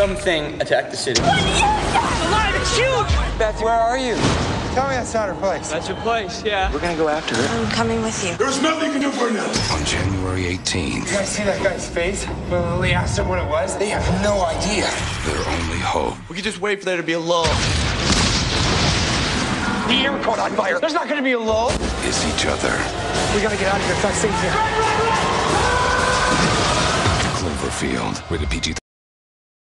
Something attacked the city. Alive, it's huge! Beth, where are you? Tell me that's not her place. That's your place, yeah. We're gonna go after her. I'm coming with you. There's nothing you can do for now. On January 18th, You guys see that guy's face when Lily asked him what it was? They have no idea. their only hope We could just wait for there to be a lull. The air caught on fire. There's not going to be a lull. is each other. We got to get out of here. It's not safe here. Cloverfield, the PG